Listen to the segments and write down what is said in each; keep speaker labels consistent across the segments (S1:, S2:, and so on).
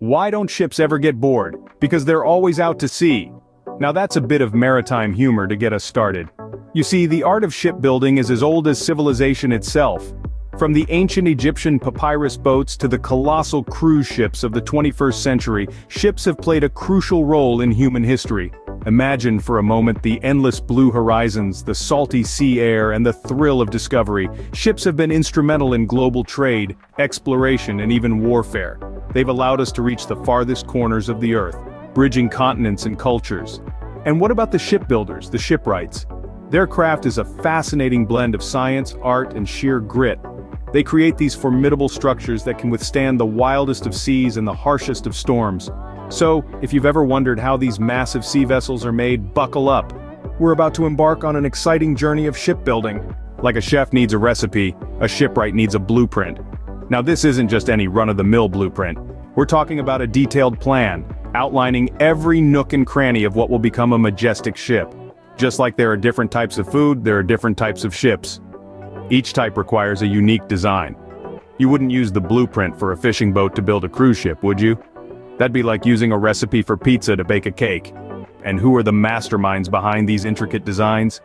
S1: Why don't ships ever get bored? Because they're always out to sea. Now that's a bit of maritime humor to get us started. You see, the art of shipbuilding is as old as civilization itself. From the ancient Egyptian papyrus boats to the colossal cruise ships of the 21st century, ships have played a crucial role in human history. Imagine for a moment the endless blue horizons, the salty sea air and the thrill of discovery. Ships have been instrumental in global trade, exploration and even warfare. They've allowed us to reach the farthest corners of the earth, bridging continents and cultures. And what about the shipbuilders, the shipwrights? Their craft is a fascinating blend of science, art and sheer grit. They create these formidable structures that can withstand the wildest of seas and the harshest of storms. So, if you've ever wondered how these massive sea vessels are made, buckle up. We're about to embark on an exciting journey of shipbuilding. Like a chef needs a recipe, a shipwright needs a blueprint. Now this isn't just any run-of-the-mill blueprint. We're talking about a detailed plan, outlining every nook and cranny of what will become a majestic ship. Just like there are different types of food, there are different types of ships. Each type requires a unique design. You wouldn't use the blueprint for a fishing boat to build a cruise ship, would you? That'd be like using a recipe for pizza to bake a cake. And who are the masterminds behind these intricate designs?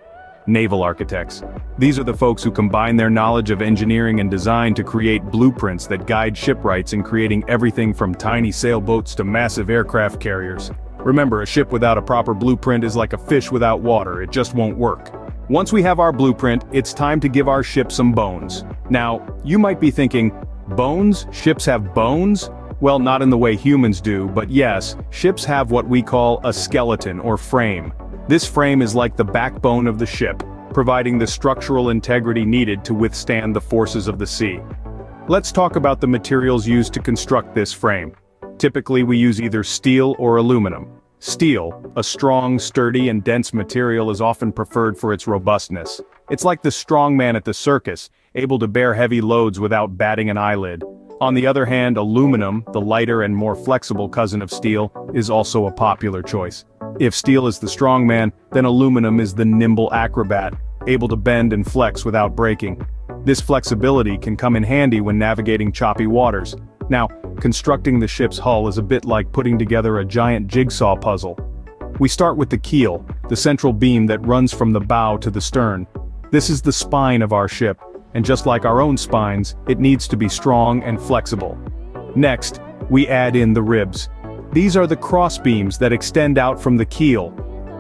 S1: Naval architects. These are the folks who combine their knowledge of engineering and design to create blueprints that guide shipwrights in creating everything from tiny sailboats to massive aircraft carriers. Remember, a ship without a proper blueprint is like a fish without water, it just won't work. Once we have our blueprint, it's time to give our ship some bones. Now, you might be thinking, bones? Ships have bones? Well, not in the way humans do, but yes, ships have what we call a skeleton or frame. This frame is like the backbone of the ship, providing the structural integrity needed to withstand the forces of the sea. Let's talk about the materials used to construct this frame. Typically we use either steel or aluminum. Steel, a strong, sturdy and dense material is often preferred for its robustness. It's like the strong man at the circus, able to bear heavy loads without batting an eyelid. On the other hand, aluminum, the lighter and more flexible cousin of steel, is also a popular choice. If steel is the strong man, then aluminum is the nimble acrobat, able to bend and flex without breaking. This flexibility can come in handy when navigating choppy waters. Now, constructing the ship's hull is a bit like putting together a giant jigsaw puzzle. We start with the keel, the central beam that runs from the bow to the stern. This is the spine of our ship, and just like our own spines, it needs to be strong and flexible. Next, we add in the ribs. These are the crossbeams that extend out from the keel.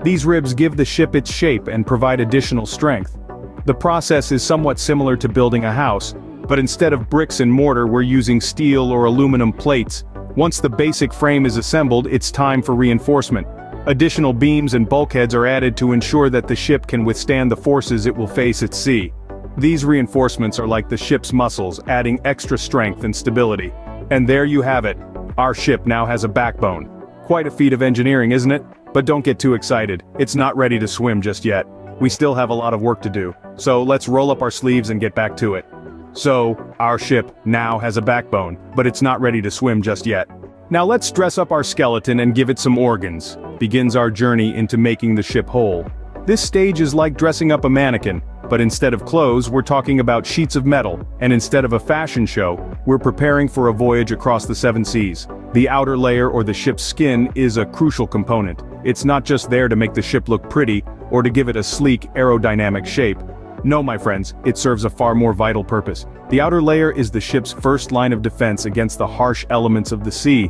S1: These ribs give the ship its shape and provide additional strength. The process is somewhat similar to building a house, but instead of bricks and mortar we're using steel or aluminum plates. Once the basic frame is assembled, it's time for reinforcement. Additional beams and bulkheads are added to ensure that the ship can withstand the forces it will face at sea. These reinforcements are like the ship's muscles, adding extra strength and stability. And there you have it. Our ship now has a backbone. Quite a feat of engineering, isn't it? But don't get too excited, it's not ready to swim just yet. We still have a lot of work to do, so let's roll up our sleeves and get back to it. So, our ship now has a backbone, but it's not ready to swim just yet. Now let's dress up our skeleton and give it some organs. Begins our journey into making the ship whole. This stage is like dressing up a mannequin, but instead of clothes we're talking about sheets of metal, and instead of a fashion show, we're preparing for a voyage across the seven seas. The outer layer or the ship's skin is a crucial component. It's not just there to make the ship look pretty, or to give it a sleek, aerodynamic shape. No my friends, it serves a far more vital purpose. The outer layer is the ship's first line of defense against the harsh elements of the sea.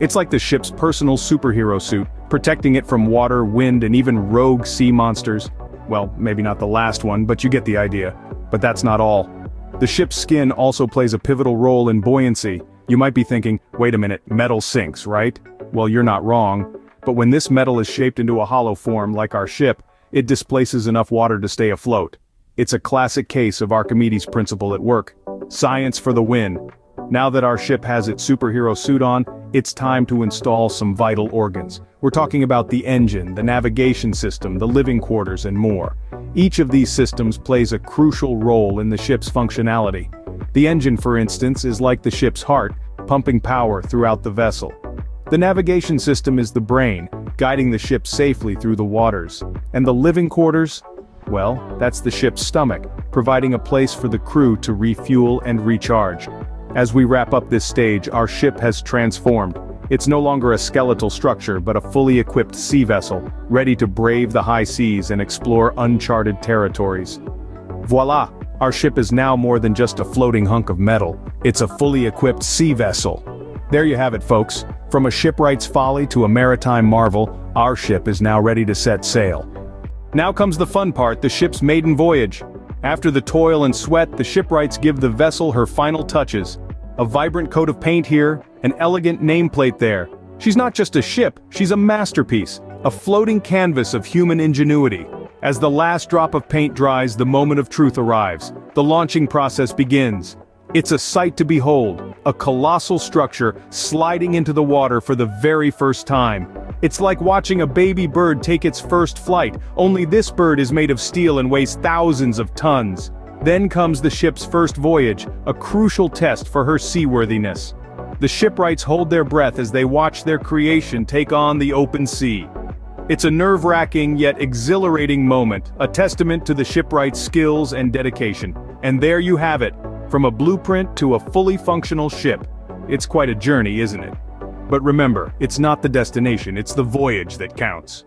S1: It's like the ship's personal superhero suit, protecting it from water, wind and even rogue sea monsters. Well, maybe not the last one, but you get the idea. But that's not all. The ship's skin also plays a pivotal role in buoyancy. You might be thinking, wait a minute, metal sinks, right? Well you're not wrong. But when this metal is shaped into a hollow form like our ship, it displaces enough water to stay afloat. It's a classic case of Archimedes' principle at work. Science for the win. Now that our ship has its superhero suit on, it's time to install some vital organs. We're talking about the engine, the navigation system, the living quarters and more. Each of these systems plays a crucial role in the ship's functionality. The engine for instance is like the ship's heart, pumping power throughout the vessel. The navigation system is the brain, guiding the ship safely through the waters. And the living quarters? Well, that's the ship's stomach, providing a place for the crew to refuel and recharge. As we wrap up this stage, our ship has transformed. It's no longer a skeletal structure but a fully equipped sea vessel, ready to brave the high seas and explore uncharted territories. Voila! Our ship is now more than just a floating hunk of metal, it's a fully equipped sea vessel. There you have it folks, from a shipwright's folly to a maritime marvel, our ship is now ready to set sail. Now comes the fun part, the ship's maiden voyage. After the toil and sweat, the shipwrights give the vessel her final touches. A vibrant coat of paint here, an elegant nameplate there. She's not just a ship, she's a masterpiece, a floating canvas of human ingenuity. As the last drop of paint dries, the moment of truth arrives. The launching process begins. It's a sight to behold, a colossal structure sliding into the water for the very first time. It's like watching a baby bird take its first flight, only this bird is made of steel and weighs thousands of tons. Then comes the ship's first voyage, a crucial test for her seaworthiness. The shipwrights hold their breath as they watch their creation take on the open sea. It's a nerve-wracking yet exhilarating moment, a testament to the shipwright's skills and dedication. And there you have it, from a blueprint to a fully functional ship. It's quite a journey, isn't it? But remember, it's not the destination, it's the voyage that counts.